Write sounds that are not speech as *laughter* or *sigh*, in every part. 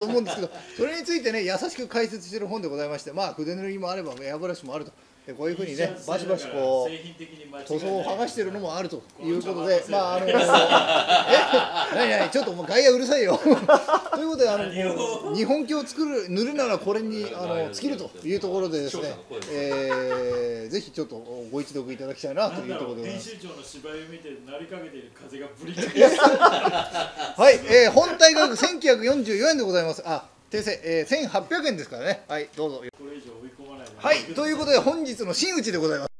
思うんですけどそれについてね優しく解説してる本でございましてまあ筆塗りもあればエアブラシもあると。でこういうふうにねバシバシこう塗装を剥がしてるのもあるということでまああの *laughs* え何何ちょっともう外野うるさいよ *laughs* ということであの日本鏡を作る塗るならこれに *laughs* あの尽きるというところでですね、えー、ぜひちょっとご一読いただきたいなというところで。編集長の芝居を見てなりかけている風がブリはい、えー、本体価格1944円でございます。あ、訂正、えー、1800円ですからね。はい、どうぞ。これ以上はい、ということで本日の真打ちでございます。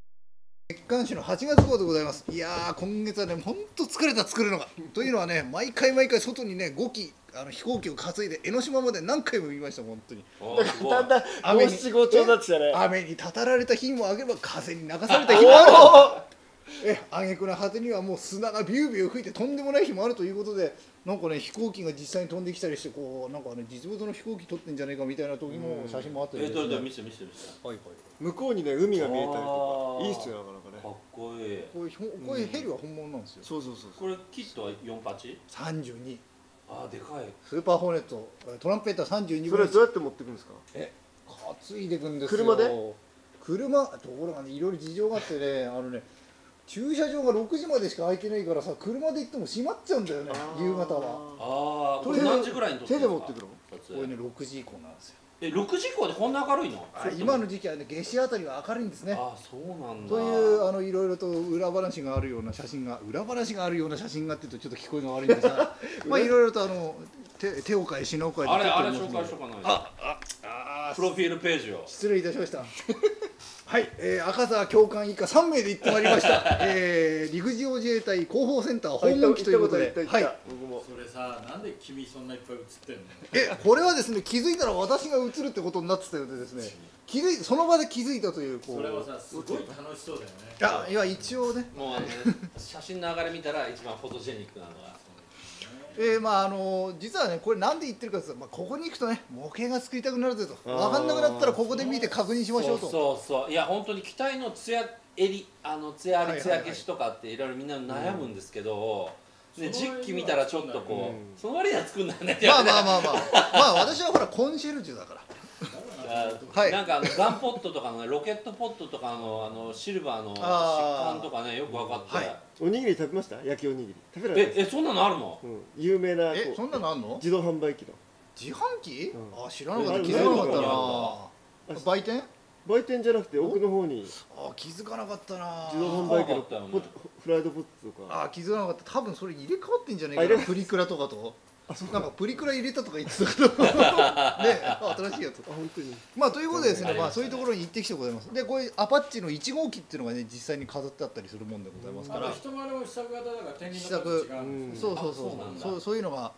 月刊誌の8月号でございます。いやー、今月はね、ほんと疲れた作るのが。というのはね、毎回毎回外にね、5機、あの飛行機を担いで江ノ島まで何回も見ました、本当に。だんだん雨に五七五調になってきたね雨にたたられた日もあれば風に流された日もあるえ挙句の果てにはもう砂がビュービュー吹いてとんでもない日もあるということでなんかね飛行機が実際に飛んできたりしてこうなんかね実物の飛行機撮ってんじゃねえかみたいな時も写真もあったりえですね。どれどれ見せて見せて見せて。はいはい。向こうにね海が見えたりとあーかいいっすよなかなかね。かっこいいこういうほこういうヘリは本物なんですよ。そうそうそうこれキットは 48? 32あーでかい。スーパーホーネットトランペッター32それはどうやって持ってくんですか？担いでいくんですよ。車で？車？ところがねいろいろ事情があってねあのね駐車場が6時までしか空いてないからさ車で行っても閉まっちゃうんだよね夕方は。ああこれ何時ぐらいに撮って手で持ってくの？撮影。これね6時以降なんですよ。え6時以降でこんな明るいの？あ今の時期はね夏至あたりは明るいんですね。あそうなんだ。というあのいろいろと裏話があるような写真が裏話があるような写真がっていうとちょっと聞こえが悪いんですが *laughs* まあいろいろとあの手手を変え品を変えてあれあれ紹介しとかない？とあああプロフィールページを。失礼いたしましたはい、えー、赤沢教官以下3名で行ってまいりました、*laughs* えー、陸上自衛隊広報センター訪問機ということではい。僕も。それさなんで君そんないっぱい映ってんの？*laughs* えこれはですね気づいたら私が映るってことになってたようでですね *laughs* 気づいその場で気づいたというこう。それはさすごい楽しそうだよね。いやいや一応ね。もうあのね写真の流れ見たら一番フォトジェニックなのがえー、まああの実はねこれなんで言ってるかというと、まあ、ここに行くとね模型が作りたくなるぜと。分かんなくなったらここで見て確認しましょうと。そうそういや本当に機体のツヤ襟あのツヤありツヤ消しとかっていろいろみんな悩むんですけど、ね、実機見たらちょっとこう、うん。その割には作んないねまあまあまあまあ。まあ私はほらコンシェルジュだから。あはい。なんかあのガンポットとかのねロケットポットとかのあのシルバーの疾患とかねよく分かって、はい。おにぎり食べました？焼きおにぎり。食べられええそんなのあるの？うん。有名なえそんなのあんの？自動販売機の。自販機、うん。あ知らなかった。え気づかなかったあな売店？売店じゃなくて奥の方に。あ気づかなかったな。自動販売機のフライドポテトとか。あ気づかなかった。多分それ入れ替わってんじゃないかな。プリクラとかとなんかプリクラ入れたとか言ってたけど。*laughs* ねあ新しいやつ。あ本当に。まあということでですね、うんまあそういうところに行ってきてございます。で、こういうアパッチの1号機っていうのがね、実際に飾ってあったりするもんでございますから、人丸も試作型だから天然の試作。うん。そうそうそうそうそういうのが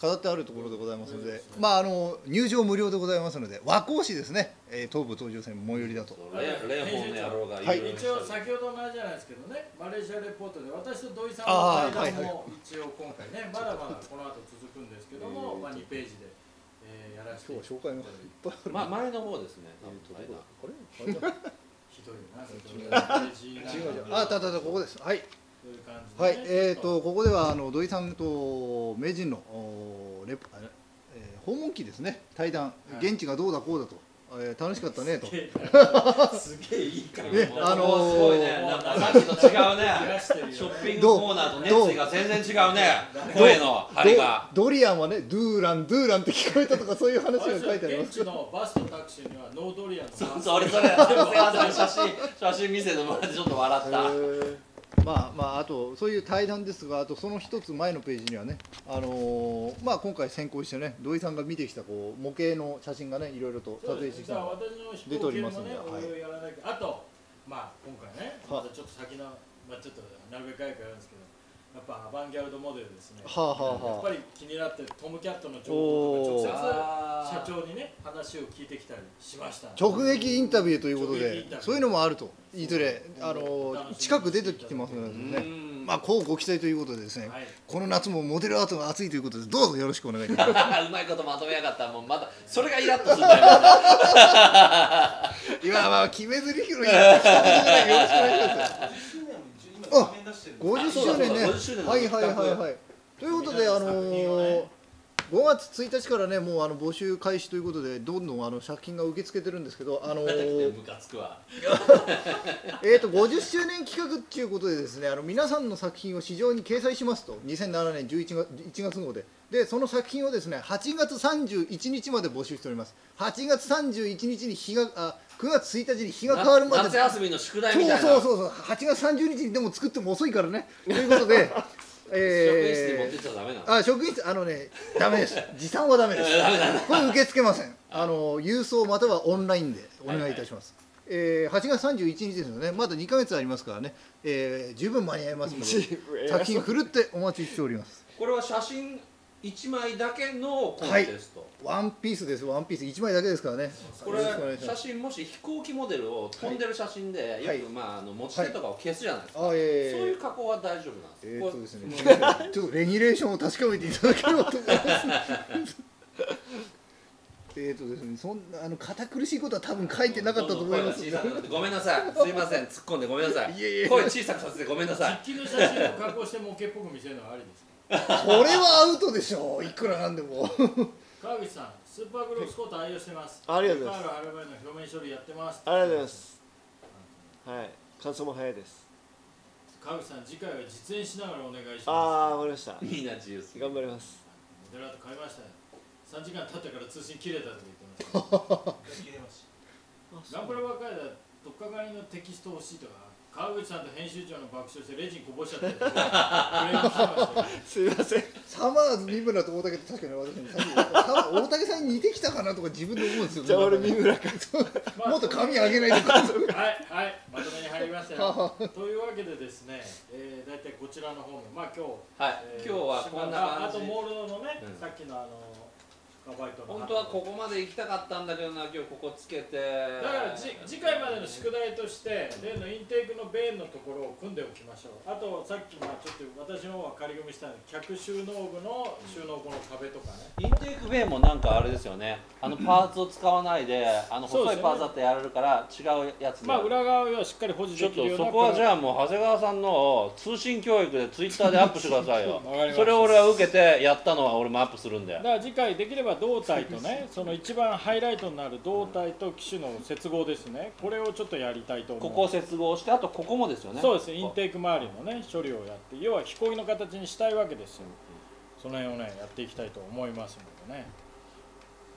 飾ってあるところでございますので、まああの入場無料でございますので、和光市ですね、えー東武東上線最寄りだと。レレーホンの野郎がはい一応先ほどのあれじゃないですけどねマレーシアレポートで私と土井さんの対談はいも一応今回ねまだまだこの後続くんですけども、まあ、2ページで、えーやらせて今日は紹介がいっぱいある。ま前の方ですねこれ？ひどいよな。*laughs* あ、たたたここです。はい。はい、えー、とここではあの土井さんと名人のおレポ、あれえー訪問記ですね。対談、はい。現地がどうだこうだと、えー楽しかったねと。すげえいい感ねあのーすごいね。なんかさっきと違うね。ショッピングコーナーと熱意が全然違うね。どう？声の張りが。ドドリアンはねドゥーランドゥーランって聞こえたとかそういう話が書いてあります。現地のバスとタクシーにはノードリアンのそうそう俺それ写真写真見せてもらってちょっと笑った。へまあまああとそういう対談ですがあとその一つ前のページにはねあのーまあ今回先行してね土井さんが見てきたこう模型の写真がねいろいろと撮影してきたのが私の飛出ておりますのではい。あとまあ今回ねは。またちょっと先のまあちょっとなるべく早くやるんですけどやっぱアバンギャルドモデルですね。はあはあはあ。やっぱり気になってるトムキャットの情報とか直接社長にね話を聞いてきたりしました。直撃インタビューということでそういうのもあると。いずれあの近く出てきてますのでね。うん。まあこうご期待ということでですね。はい。この夏もモデルアートが熱いということでどうぞよろしくお願いいたします。*laughs* うまいことまとめやがった。もうまたそれがイラッとするんだよ。*laughs* 今まあ決め台詞の一言ぐらいよろしくお願いしますあ50周年ね。そうだそうだ。50周年のはいはいはいはい。ということであのー5月1日からねもうあの募集開始ということでどんどんあの作品が受け付けてるんですけどあのー *laughs* えーと50周年企画っていうことでですねあの皆さんの作品を市場に掲載しますと2007年11月 ,1 月号で。でその作品をですね8月31日まで募集しております。8月31日に日があ9月1日に日が変わるまで。夏休みの宿題そうみたいな。そうそうそう8月30日にでも作っても遅いからね。ということで *laughs* 職員室に持ってえっちゃダメなのー、あ職員室あのねダメです。*laughs* 持参はダメです。*laughs* これ受け付けません。あ。の郵送またはオンラインでお願いいたします、えー8月31日ですよね。まだ2か月ありますからね、えー十分間に合いますので作品ふるってお待ちしております。これは写真1枚だけのコンテスト、ワンピースです。ワンピース1枚だけですからね。これ写真もし飛行機モデルを飛んでる写真で、はい。よく、まあ、あの持ち手とかを消すじゃないですか、あえそういう加工は大丈夫なんですえー、ですね。ちょっとレギュレーションを確かめていただければと思います。*laughs* えーとですね。そんなあの堅苦しいことは多分書いてなかったと思います。どごめんなさいすいません突っ込んでごめんなさい声小さくさせてごめんなさい実機の写真を加工して模型っぽく見せるのはありですかそれはアウトでしょういくらなんでも川口さんスーパーグロースコート愛用してます。ありがとうございます。カール貼る前の表面処理やってます。ありがとうございますはい感想も早いです。川口さん次回は実演しながらお願いします。ああわかりました。みんな自由頑張ります。モデラート買いましたよ3時間経ってから通信切れたとか言ってます。*laughs* 切れましたガンプラばっかりだとっかかりのテキスト欲しいとか川口さんと編集長の爆笑してレジンこぼしちゃって *laughs* すいません。サマーズ三村と大竹って確かに私大竹さんに似てきたかなとか自分で思うんですよじゃあ俺三村かまあもっと髪上げないと。はいはいまとめに入りました。よというわけでですね、えー、大体こちらの方面まあ今日はい、えー今日はこんなああ感じとモールドのね、うん。さっきのあの本当はここまで行きたかったんだけどな今日ここつけて。だからじ次回までの宿題として例のインテークのベーンのところを組んでおきましょう。あとさっきまあちょっと私の方は仮組みしたので客収納部の収納庫の壁とかね。インテークベイもなんかあれですよね。あのパーツを使わないであの細いパーツだってやれるから違うやつで、まあ裏側をしっかり保持ちょっとできるようなそこはじあゃあもう長谷川さんの通信教育でツイッターでアップしてくださいよ。わかりましたそれを俺は受けてやったのは俺もアップするんで。だから次回できれば胴体とねその一番ハイライトになる胴体と機種の接合ですね。これをちょっとやりたいと思う。ここを接合してあとここもですよね。そうですインテーク周りのね処理をやって要は飛行機の形にしたいわけですよ。その辺をねやっていきたいと思いますのでね。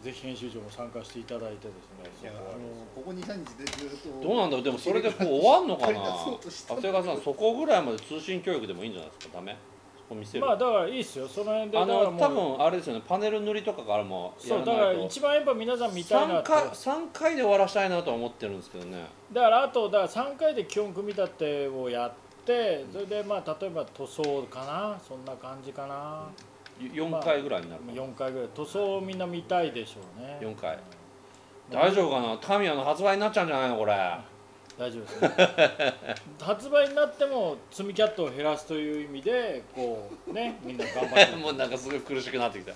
ぜひ編集長も参加していただいてですねいやあそこここ23日でずっと。どうなんだろう。でもそれでこう終わんのかな。*laughs* 長谷川さんそこぐらいまで通信教育でもいいんじゃないですか。ダメ。そこ見せる、まあだからいいですよ。その辺であの多分あれですよね。パネル塗りとかからもやそうだから一番やっぱ皆さん見たいの3は回三回で終わらしたいなとは思ってるんですけどね。だからあとだから3回で基本組み立てをやってそれでまあ例えば塗装かな？そんな感じかな？4回ぐらいになるかな、4回ぐらい。塗装をみんな見たいでしょうね。4回。大丈夫かな？タミヤの発売になっちゃうんじゃないの？これ大丈夫ですね。*laughs* 発売になっても積みキャットを減らすという意味でこうねみんな頑張って *laughs* もうなんかすごい苦しくなってきた。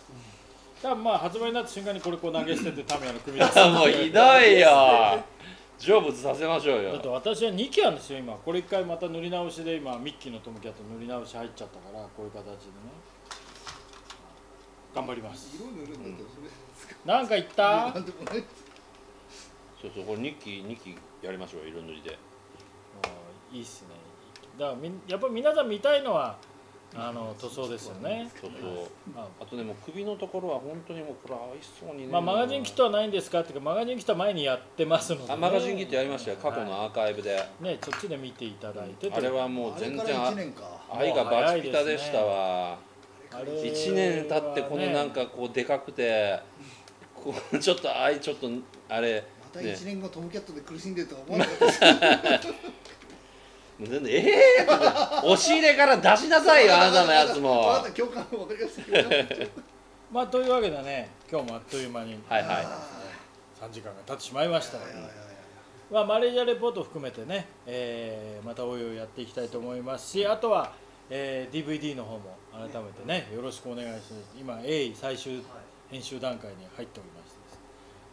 多分まあ発売になった瞬間にこれこう投げ捨ててタミヤの組み出す *laughs* もうひどいよ。成仏させましょうだってよ私は2機あるんですよ今。これ1回また塗り直しで今ミッキーのトムキャット塗り直し入っちゃったからこういう形でね。頑張ります。色塗るんだけどそれなんか言った？そうそうこれ2期2期やりましょう色塗りで。あいいっすね。だからみんやっぱ皆さん見たいのはあの塗装ですよね。そうそう。まあとねもう首のところは本当にもうこれ合いそうにね。あ、まあ、マガジンキットはないんですかっていうかマガジンキットは前にやってますので、ね、あマガジンキットやりましたよ過去のはアーカイブで、いねそっちで見ていただいてあれはもう全然あ1年か。愛がバチピタでしたわ。あれ1年経ってこのなんかこうでかくてこうちょっと愛ちょっとあれまた1年後トムキャットで苦しんでるとは思わなかったです。え *laughs* えー、押し入れから出しなさいよあなたのやつも。た共感わかりました共感まあというわけでね。今日もあっという間に。いはい。3時間が経ってしまいましたはいはいはいはい。まあ、マレージャレポートを含めてね、えーまたおいおいやっていきたいと思いますしあとは、えー DVD の方も改めてねよろしくお願いします。今鋭意最終編集段階に入っております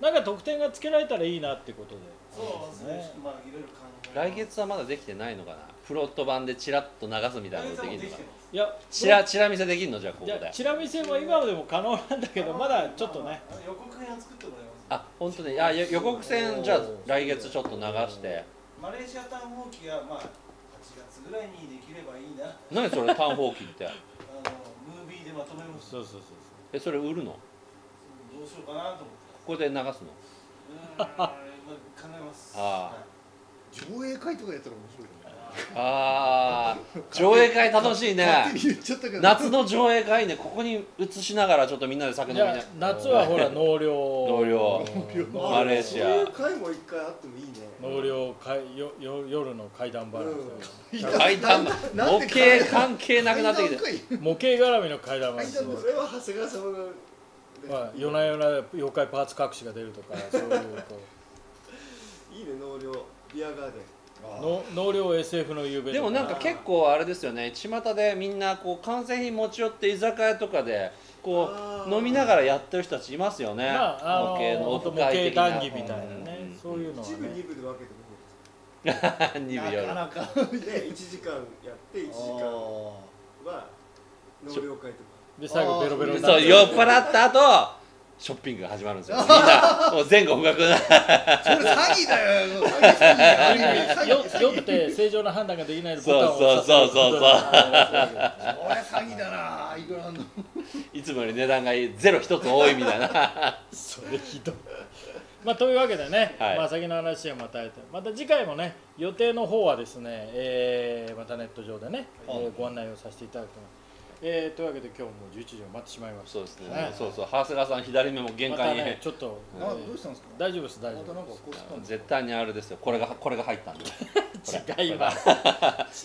なんか得点がつけられたらいいなってことで。そうですね。ね。まあいろいろ考え来月はまだできてないのかな。プロット版でチラッと流すみたいなのできるのかな。いやチラチラ見せできるのじゃあここじゃでチラ見せも今でも可能なんだけどまだちょっとね。予告編を作ってもらいますあ本当に。あよ予告編じゃあ来月ちょっと流して。マレーシアタウン放棄がまあ8月ぐらいにできればいいな。何それ単放棄って。あのムービーでまとめます。そうそうそう。えそれ売るの？どうしようかなと思ってこれで流すの？うーんまあ考えます。あはい上映会とかやったら面白いよね。あー。上映会楽しいね。夏の上映会ね。ここに映しながらちょっとみんなで酒飲みなじゃあ夏はほら納涼。納涼。納マレーシア。そういう回も一回あってもいいね。納涼会よよ夜の怪談話、階段なん模で階段？型関係なくなってきて。模型絡みの怪談話怪談それは長谷川様がまあ、夜な夜な妖怪パーツ隠しが出るとか *laughs* そういうこいいね納涼ビアガーデン。納涼 SF の夕べとでもなんか結構あれですよね。巷でみんなこう完成品持ち寄って居酒屋とかでこう飲みながらやってる人たちいますよね。まあ模型の。模型談義みたいなね、うん。そういうのは一部二ね部で分けてもいい2部夜。なかなかで1時間やって1時間は納涼会とかで最後ベロベロになって。そう酔っ払った後ショッピングが始まるんですよ。*laughs* みんなもう前後不覚なそれ詐欺だよ。詐欺よ。詐欺酔って正常な判断ができないボタンをそうそうそうそう。そう俺詐欺だな。いくらなんだいつもより値段がゼロ一つ多いみたいな。それひどいまあというわけでね、はい。まあ先の話はまたまた次回もね予定の方はですね、えーまたネット上でね、えーご案内をさせていただくと思いますえーというわけで今日もう11時を待ってしまいました。そうですね、はいそう。そう長谷川さん左目も限界に、ねちょっと、あどうしたんですか？大丈夫です大丈またなんか夫です絶対にあれですよ。これがこれが入ったんで。*laughs* 違います。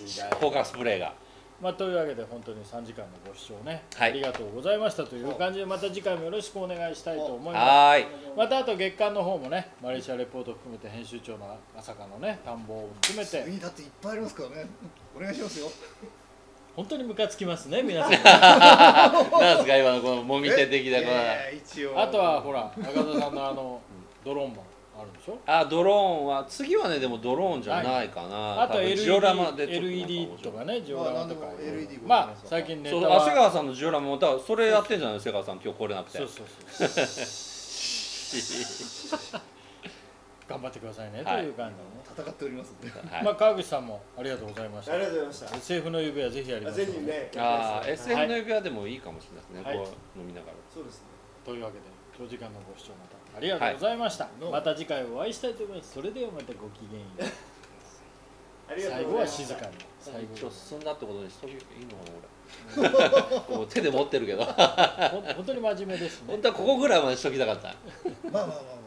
違い効果スプレーが。まあ、というわけで本当に3時間のご視聴ね、はい。ありがとうございましたという感じでまた次回もよろしくお願いしたいと思います。はーい。またあと月間の方もねマレーシアレポート含めて編集長の朝香のね探訪を含めて。次だっていっぱいありますからね。お願いしますよ本当にムカつきますね皆さん。*laughs* なんですか今のこのもみ手的なこの。あとはほら赤田さんのあのドローンもあるでしょ？あドローンは次はねでもドローンじゃないかな、あと LED, ジオラマでと LED とかねジオラマとかまあ最近ネタそうは長谷川さんのジオラマもだからそれやってんじゃない瀬川さん今日来れなくてそうそうそう *laughs* 頑張ってくださいね、はい。という感じでね。戦っておりますんで。はい。まあ川口さんもありがとうございました。ありがとうございました。SF の指輪ぜひやりまあしょうぜひねあ SF の指輪でもいいかもしれないですね、はい。こう飲みながら。そうですね。というわけで長時間のご視聴またありがとうございました、また次回お会いしたいと思います。それではまたごきげんよう。最後は静かに。最後。進んだってことにしときいいのかな。*laughs* 俺こう手で持ってるけど。本当に真面目ですね。本当はここぐらいまでしときたかった。まあまあまあま